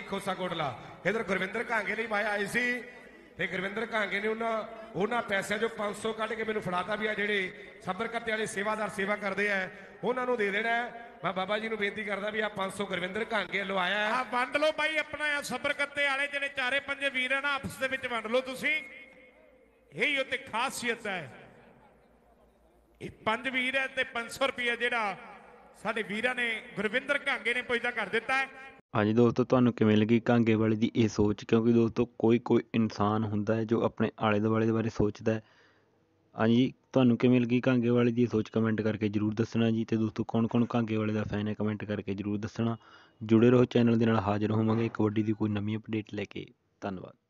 ਖੋਸਾ ਕੋਟਲਾ ਇਧਰ ਗੁਰਵਿੰਦਰ ਕਾਂਗੇ ਲਈ ਮਾਇਆ ਆਈ ਸੀ। ਤੇ ਗੁਰਵਿੰਦਰ ਕਾਂਗੇ ਨੇ ਉਹਨਾਂ ਉਹਨਾਂ ਪੈਸਿਆਂ ਚੋਂ 500 ਕੱਢ ਕੇ ਮੈਨੂੰ ਫੜਾਤਾ ਵੀ ਆ ਜਿਹੜੇ ਸਬਰ ਕੱਤੇ ਵਾਲੇ ਸੇਵਾਦਾਰ ਸੇਵਾ ਕਰਦੇ ਆ। ਉਹਨਾਂ ਨੂੰ ਦੇ ਦੇਣਾ ਮੈਂ ਬਾਬਾ ਜੀ ਨੂੰ ਬੇਨਤੀ ਕਰਦਾ ਵੀ ਆ 500 ਗੁਰਵਿੰਦਰ ਕਾਂਗੇ ਵੱਲੋਂ ਆਇਆ ਆ ਵੰਡ ਲਓ ਬਾਈ ਆਪਣਾ ਆ ਸਬਰ ਕੱਤੇ ਵਾਲੇ ਜਿਹੜੇ ਚਾਰੇ ਪੰਜੇ ਵੀਰ ਆ ਨਾ, ਆਪਸ ਦੇ ਵਿੱਚ ਵੰਡ ਲਓ ਤੁਸੀਂ। ਇਹੀ ਉੱਤੇ ਖਾਸੀਅਤ ਹੈ। ਇਹ ਪੰਜ ਵੀਰ ਹੈ ਤੇ 500 ਰੁਪਏ ਜਿਹੜਾ ਸਾਡੇ ਵੀਰਾਂ ਨੇ ਗੁਰਵਿੰਦਰ ਘਾਂਗੇ ਨੇ ਪੁੱਜਦਾ ਕਰ ਦਿੱਤਾ ਹੈ। ਹਾਂਜੀ ਦੋਸਤੋ, ਤੁਹਾਨੂੰ ਕਿਵੇਂ ਲੱਗੀ ਕਾਂਗੇ ਵਾਲੇ ਦੀ ਇਹ ਸੋਚ? ਕਿਉਂਕਿ ਦੋਸਤੋ, ਕੋਈ ਕੋਈ ਇਨਸਾਨ ਹੁੰਦਾ ਹੈ ਜੋ ਆਪਣੇ ਆਲੇ ਦੁਆਲੇ ਦੇ ਬਾਰੇ ਸੋਚਦਾ ਹੈ। ਹਾਂਜੀ, ਤੁਹਾਨੂੰ ਕਿਵੇਂ ਲੱਗੀ ਕਾਂਗੇ ਵਾਲੇ ਦੀ ਇਹ ਸੋਚ? ਕਮੈਂਟ ਕਰਕੇ ਜਰੂਰ ਦੱਸਣਾ ਜੀ ਤੇ ਦੋਸਤੋ ਕੌਣ ਕੌਣ ਕਾਂਗੇ ਵਾਲੇ ਦਾ ਫੈਨ ਹੈ? ਕਮੈਂਟ ਕਰਕੇ ਜਰੂਰ ਦੱਸਣਾ। ਜੁੜੇ ਰਹੋ ਚੈਨਲ ਦੇ ਨਾਲ, ਹਾਜ਼ਰ ਹੋਵਾਂਗੇ। ਕਬੱਡੀ ਦੀ ਕੋਈ ਨਵੀਂ ਅਪਡੇਟ ਲੈ ਕੇ। ਧੰਨਵਾਦ।